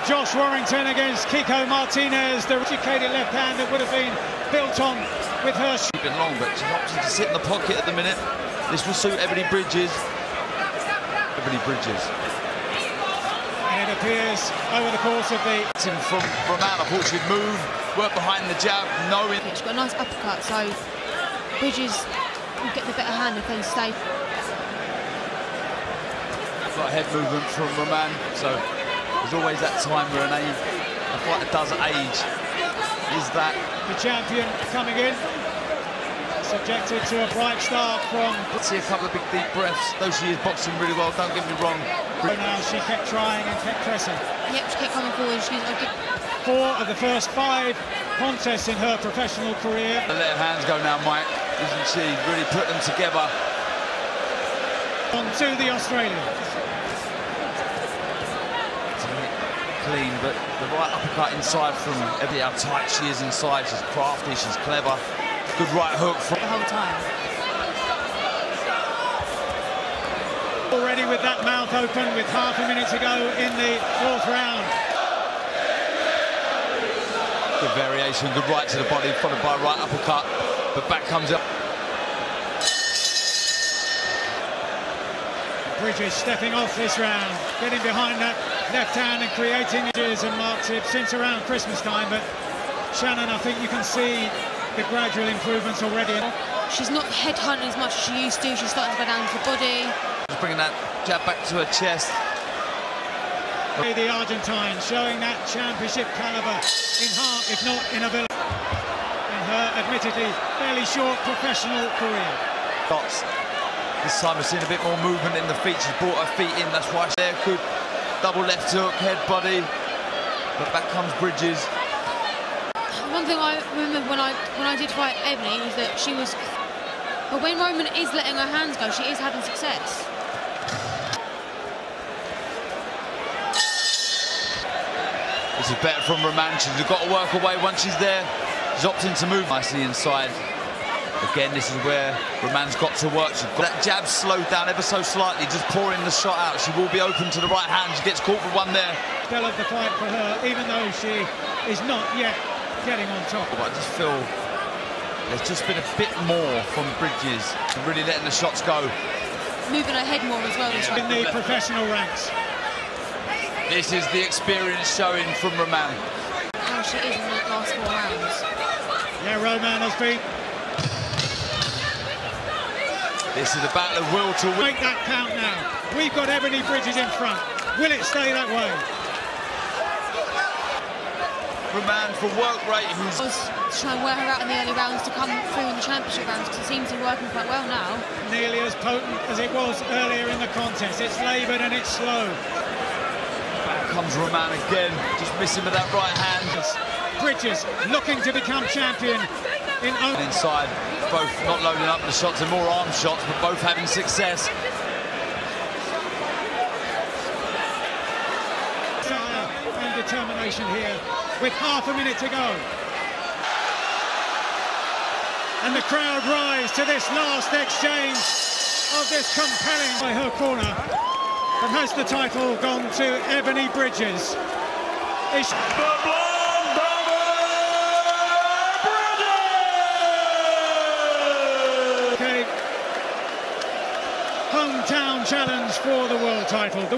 of Josh Warrington against Kiko Martinez, the educated left hand that would have been built on with her. Keeping long, but she's opting to sit in the pocket at the minute. This will suit Ebanie Bridges. Ebanie Bridges. And it appears over the course of the Him from Roman, I thought she'd move, work behind the jab, knowing. She's got a nice uppercut, so Bridges will get the better hand if they stay. Got head movement from Roman, so there's always that time where an age, a fighter does age. Is that the champion coming in, subjected to a bright start from. see a couple of big deep breaths, though she is boxing really well, don't get me wrong. Now she kept trying and kept pressing. Yep, she kept coming forward. She's a good Four of the first five contests in her professional career. Let her hands go now, Mike. Isn't she really put them together? On to the Australian. Clean, but the right uppercut inside from Ebby, how tight she is inside. She's crafty, she's clever. Good right hook from the whole time. Already with that mouth open with half a minute to go in the fourth round. good variation, good right to the body, followed by right uppercut, but back comes up. Bridges stepping off this round, getting behind that left hand and creating edges and marks it since around Christmas time. But Shannon, I think you can see the gradual improvements already. She's not headhunting as much as she used to. She's starting to go down to the body. Just bringing that jab back to her chest. The Argentine showing that championship caliber in heart, if not in ability, in her admittedly fairly short professional career. Dots. This time we've seen a bit more movement in the feet. She's brought her feet in. That's why she's there. Good double left hook, head body. But back comes Bridges. One thing I remember when I when I did fight Ebanie is that she was. But when Roman is letting her hands go, she is having success. This is better from Roman. She's got to work away once she's there. She's opting to move nicely inside. Again, this is where Roman's got to work. She's got that jab slowed down ever so slightly, just pouring the shot out. She will be open to the right hand. She gets caught with one there. Still of the fight for her, even though she is not yet getting on top. But I just feel there's just been a bit more from Bridges, really letting the shots go. Moving her head more as well. In the professional ranks. This is the experience showing from Roman. How she is in the last four rounds. Yeah, Roman has been this is a battle of will to win. Make that count now. We've got Ebanie Bridges in front. Will it stay that way? Roman for work rate who's... was trying to wear her out in the early rounds to come through in the championship rounds because it seems to be working quite well now. Nearly as potent as it was earlier in the contest. It's laboured and it's slow. Back comes Roman again, just missing with that right hand. Bridges looking to become champion in inside, both not loading up the shots and more arm shots, but both having success. Desire and determination here with half a minute to go. And the crowd rise to this last exchange of this compelling by her corner. But has the title gone to Ebanie Bridges? Is hometown challenge for the world title. The